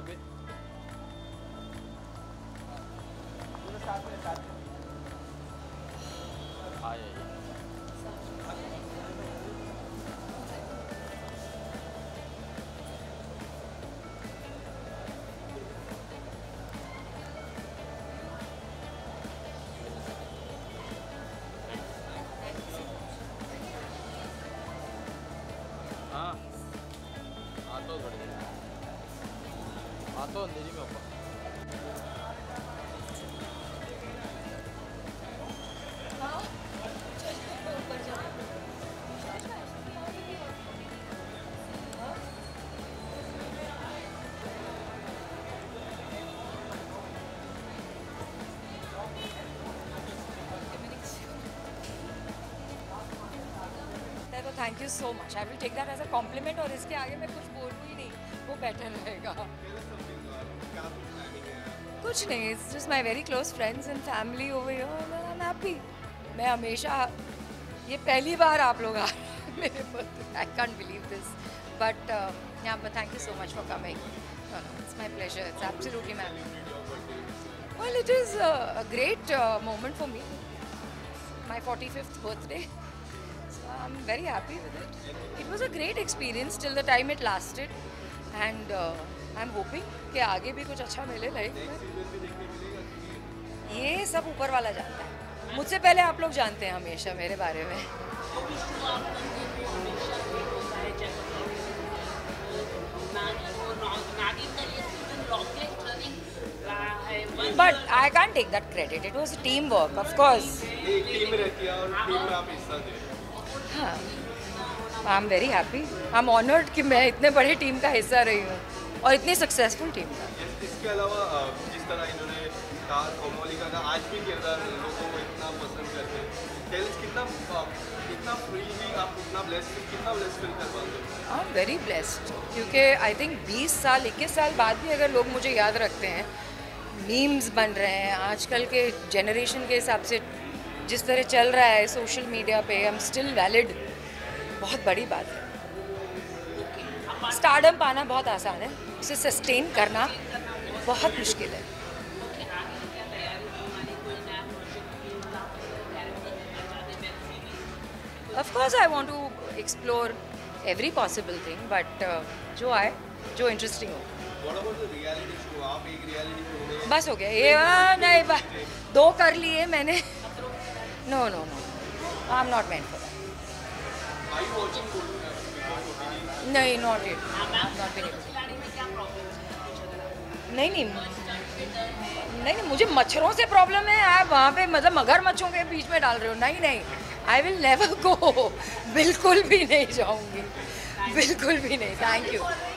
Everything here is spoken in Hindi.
यहाँ पे आ आता हूँ अंधेरी में ऊपर तो thank you so much I will take that as a compliment और इसके आगे मैं कुछ बोलूँ ही नहीं। वो बेटर रहेगा। कुछ नहीं it's just my very close friends and family over your I happy मैं हमेशा, ये पहली बार आप लोग आ रहे हैं I can't believe this but यहाँ पर thank you so much for coming it's my pleasure it's absolutely ma'am well it is a great moment for me my forty fifth birthday I am very happy with it it was a great experience till the time it lasted and i'm hoping कि आगे भी कुछ अच्छा मिले लाइफ में ये सब ऊपर वाला जानता है। मुझसे पहले आप लोग जानते हैं हमेशा मेरे बारे में। But I it was teamwork, of course. एक टीम हिस्सा दे हाँ I am very happy I am honoured कि मैं इतने बड़े टीम का हिस्सा रही हूँ। और इतनी सक्सेसफुल टीम का इसके अलावा जिस तरह इन्होंने कोमोलिका का आज भी किरदार लोगों को इतना पसंद करते हैं। कितना कितना फ्रीली आप उतना ब्लेस कितना ब्लेस फील कर पाते हो? आई एम वेरी ब्लेस्ड क्योंकि आई थिंक 20 साल 21 साल बाद भी अगर लोग मुझे याद रखते हैं मीम्स बन रहे हैं आजकल के जनरेशन के हिसाब से जिस तरह चल रहा है सोशल मीडिया पे आई एम स्टिल वैलिड बहुत बड़ी बात है। स्टार्डम पाना बहुत आसान है। उसे सस्टेन करना बहुत मुश्किल है। Of course I want to explore every possible thing but जो आए जो इंटरेस्टिंग हो। बस हो गया। ये हाँ, नहीं बस दो कर लिए मैंने। No no no I am not man for नहीं नॉट इट नॉट बीन नहीं नहीं. नहीं नहीं, मुझे मच्छरों से प्रॉब्लम है। आप वहाँ पे मतलब मगर मच्छरों के बीच में डाल रहे हो। नहीं नहीं. आई विल नेवर गो बिल्कुल भी नहीं जाऊँगी। बिल्कुल भी नहीं. Thank you